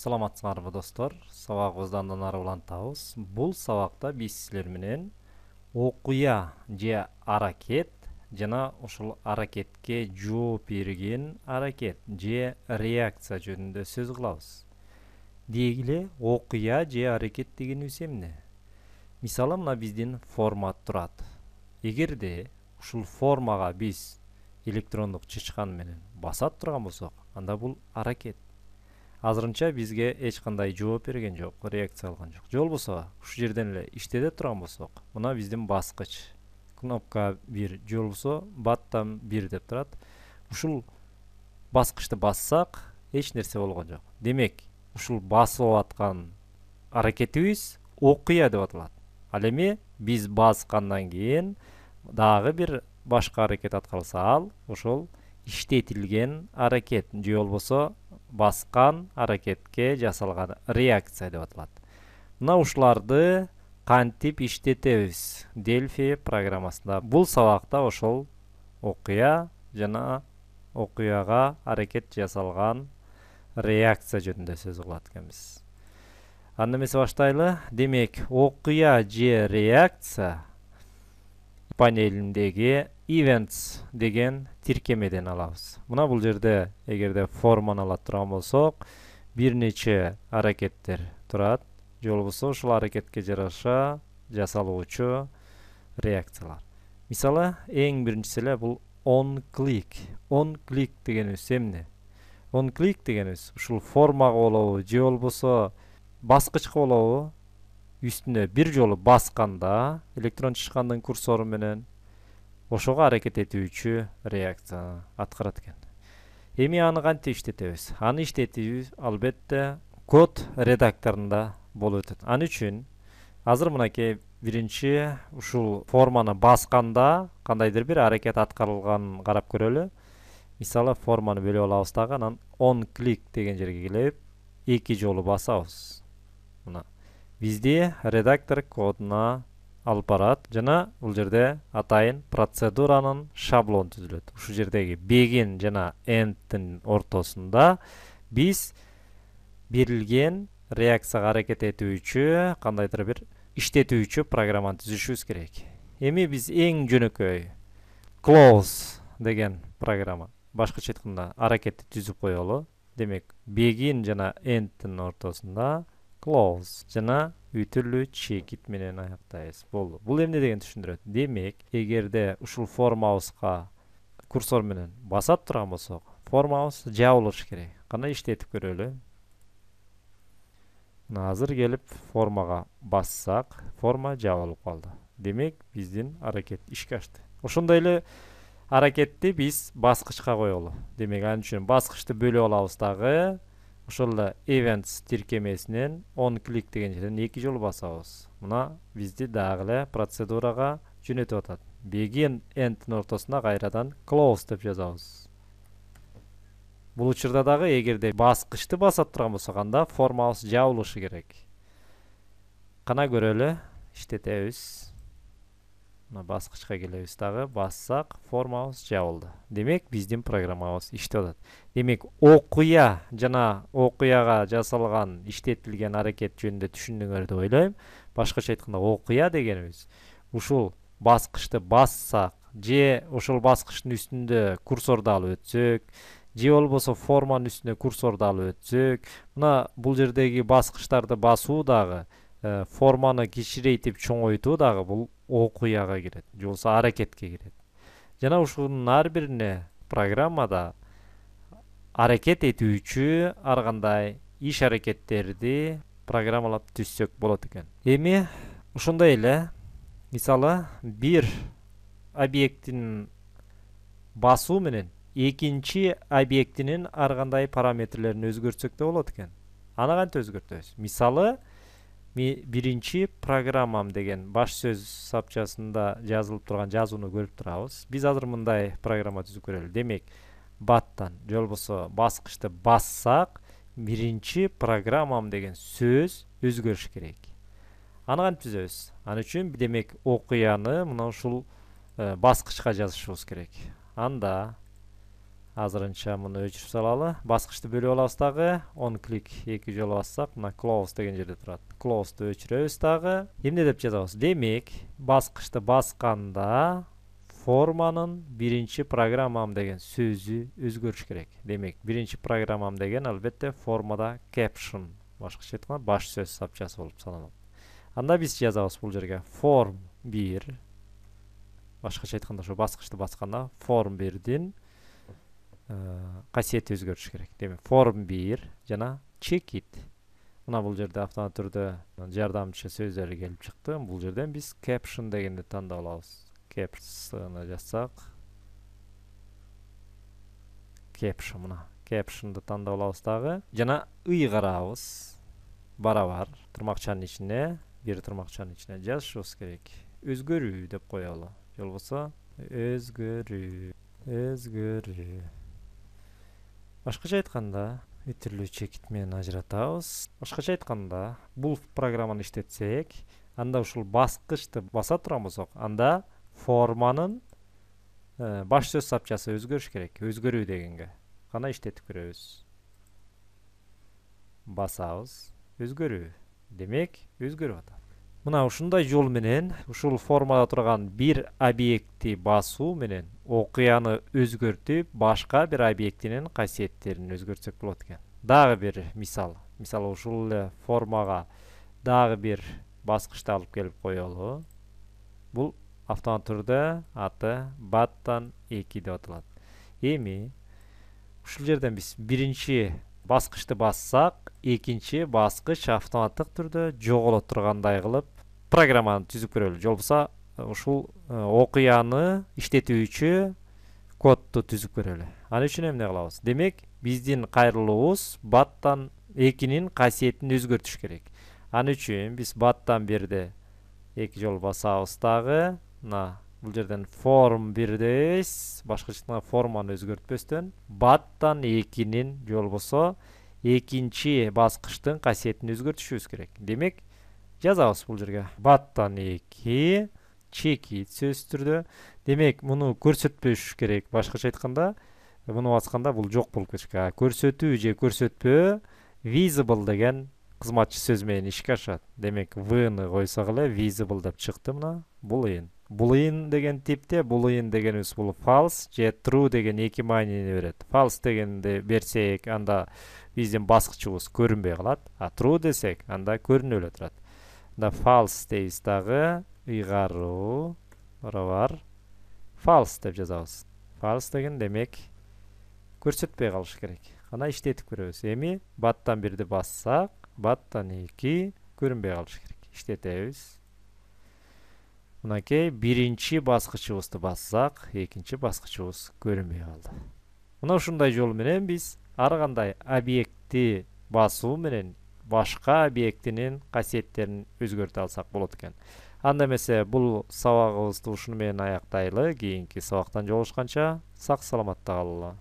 саламатсыңарбы достор. Сабагыбызды андан ары улантабыз бул сабакта биз силер менен окуя же аракет жана ушул аракетке жооп берген аракет же реакция жөнүндө сөз кылабыз. Дегиле окуя же аракет дегенибиз эмне мисалы мына биздин формат турат. Эгерде ушул формага биз электрондук чычкан менен баса турган болсок анда бул аракет. Азырынча бизге эч кандай жооп берген жок реакция алган жок. Же болбосо ушул жерден эле иштете турган болсок мына биздин баскыч. Кнопка бир же болбосо баттам бир деп турат. Ушул баскычты бассак эч нерсе болгон жок. Демек ушул басылып аткан аракетибиз окуя деп аталат. Ал эми биз баскандан кийин дагы бир башка аракет аткарылса ал ошол иштетилген аракет же болбосо баскан аракетке жасалган реакция деп аталат мына ушуларды кантип иштетебиз дельфи программасында. Бул сабакта ошол окуя жана окуяга аракет жасалган реакция жөнүндө сөз кылат экенбиз анда эмесе баштайлы. Демек окуя же реакция панелиндеги events деген тиркемеден алабыз мына бул жерде эгерде форманы ала турган болсок бир нече аракеттер турат же болбосо ушул аракетке жараша жасалуучу реакциялар. Мисалы эң биринчиси эле бул on click on click дегенибиз эмне on click дегенибиз ушул формага болобу же болбосо баскычка болобу үстүнө бир жолу басканда электрон чычкандын курсору менен ошого аракет этүүчү реакцияны аткарат экен эми аны кантип иштетебиз аны иштетүүбүз албетте код редакторунда болуп өтөт ал үчүн азыр мынакей биринчи ушул форманы басканда кандайдыр бир аракет аткарылганын карап көрөлү мисалы форманы бөлүп алабыз дагы анан он клик деген жерге келип эки жолу басабыз мына бизди редактор кодуна алып барат жана бул жерде атайын процедуранын шаблону түзүлөт. Ушул жердеги begin жана endтин ортосунда биз берилген реакцияга аракет этүүчү кандайдыр бир иштетүүчү программаны түзүшүбүз керек. Эми биз эң жөнөкөй close деген программа башкача айтканда аракетти түзүп коелу. Демек begin жана endтин ортосунда close. Жана үтүрлүү чекит менен аяктайбыз болду бул эмне дегенди түшүндүрөт демек эгерде ушул формабызга курсор менен баса турган болсок формабыз жабылышы керек. Кана иштетип көрөлү. Мына азыр келип формага бассак форма жабылып калды. Демек биздин аракет ишке ашты. Ошондой эле аракетти биз баскычка коелу. Демек ал үчүн баскычты бөлүп алабыз дагы. Ошол events тиркемесинен on click деген жерден эки жолу басабыз. Мына бизди дагы эле процедурага жөнөтүп атат. Begin endтин ортосуна кайрадан close деп жазабыз. Бул учурда дагы эгерде баскычты баса турган болсок анда формабыз жабылышы керек. Кана көрөлү иштетебиз. Мына баскычка келебиз дагы бассак формабыз жабылды демек биздин программабыз иштеп атат демек окуя жана окуяга жасалган иштетилген аракет жөнүндө түшүндүңөр деп ойлойм башкача айтканда окуя дегенибиз ушул баскычты бассак же ошол баскычтын үстүндө курсорду алып өтсөк же болбосо форманын үстүнө курсорду алып өтсөк мына бул жердеги баскычтарды басуу дагы форманы кичирейтип чоңойтуу дагы бул окуяга кирет же болбосо аракетке кирет жана ушунун ар бирине программада аракет этүүчү ар кандай иш аракеттерди программалап түзсөк болот экен. Эми ошондой эле мисалы бир объектин басуу менен экинчи объектинин ар кандай параметрлерин өзгөртсөк да болот экен. Аны кантип өзгөртөбүз? Мисалы биринчи программам деген баш сөз сапчасында жазылып турган жазууну көрүп турабыз биз азыр мындай программа түзүп көрөлү демек баттан же болбосо баскычты бассак биринчи программам деген сөз өзгөрүш керек. Аны кантип түзөбүз ал үчүн демек окуяны мына ушул баскычка жазышыбыз керек. Анда азырынча муну өчүрүп салалы. Баскычты бөлүп алабыз дагы. Он клик эки жолу бассак мына close деген жерде турат. Closeду өчүрөбүз дагы. Эмне деп жазабыз? Демек баскычты басканда форманын биринчи программам деген сөзү өзгөрүш керек. Демек биринчи программам деген албетте формада caption башкача айтканда баш сөз сапчасы болуп саналат. Анда биз жазабыз бул жерге. Form бир. Башкача айтканда ошо баскычты басканда form бирдин касиети өзгөрүш керек. Демек form бир жана it мына бул жерде автомат түрдө жардамчы сөздөр келип чыкты. Бул жерден биз caption дегенди тандап алабыз. Capsны жазсак. Caption мына. Captionду тандап алабыз дагы жана ый карабыз. Барабар. Тырмакчанын ичине бир тырмакчанын ичине жазышыбыз керек. Өзгөрүү деп коелу. Же болбосо өзгөрүү. Өзгөрүү. Башкача айтканда үтүрлүү чекит менен ажыратабыз. Башкача айтканда бул программаны иштетсек анда ушул баскычты баса турган болсок анда форманын баш сөз сапчасы өзгөрүш керек өзгөрүү дегенге гана иштетип көрөбүз. Басабыз өзгөрүү. Демек өзгөрүп атат. Мына ушундай жол менен ушул формада турган бир объектти басуу менен окуяны өзгөртүп башка бир объектинин касиеттерин өзгөртсөк болот экен дагы бир мисал. Мисалы ушул эле формага дагы бир баскычты алып келип коелу бул автомат түрдө аты баттан эки деп аталат эми ушул жерден биз биринчи баскычты бассак экинчи баскыч автоматтык түрдө жоголо тургандай кылып программаны түзүп көрөлү. Же болбосо ушул окуяны иштетүүчү кодду түзүп көрөлү. Ал үчүн эмне кылабыз? Демек биздин кайрылуубуз баттан экинин касиетин өзгөртүш керек. Ал үчүн биз баттан бирди эки жолу басабыз дагы мына бул жерден form бир дейбиз башкача форманы өзгөртпөстөн. Баттан экинин же болбосо экинчи баскычтын касиетин өзгөртүшүбүз керек. Демек жазабыз бул жерге. Баттан эки чекит сөзсүз түрдө демек муну көрсөтпөш керек. Башкача айтканда муну басканда бул жок болуп кетиш керек көрсөтүү же көрсөтпөө visible деген кызматчы сөз менен ишке ашат. Демек вны койсок эле visible деп чыкты мына. Булыйын boolean деген типте boolean дегенибиз бул false же true деген эки маанини берет false дегенди берсек анда биздин баскычыбыз көрүнбөй калат а true десек анда эле турат анда false дейбиз дагы ыйгаруу барабар false деп жазабыз false деген демек көрсөтпөй калыш керек. Кана иштетип көрөбүз эми баттан бирди бассак баттан эки көрүнбөй калыш керек. Иштетебиз мынакей биринчи баскычыбызды бассак экинчи баскычыбыз көрүнбөй калды мына ушундай жол менен биз ар кандай объектти басуу менен башка объектинин касиеттерин өзгөртө алсак болот экен анда эмесе бул сабагыбызды ушуну менен аяктайлы кийинки сабактан жолугушканча сак саламатта калгыла